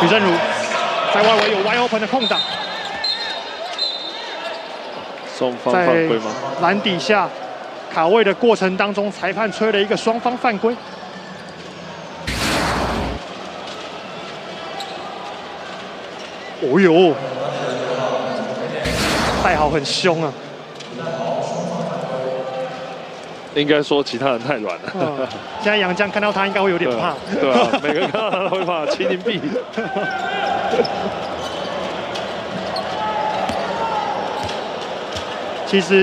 吕正儒在外围有 wide open 的空档，双方犯规吗？篮底下卡位的过程当中，裁判吹了一个双方犯规。哦呦，戴豪很凶啊！应该说其他人太软了。现在杨绛看到他应该会有点怕，对啊，每个人看到他都会怕。麒麟臂。其实。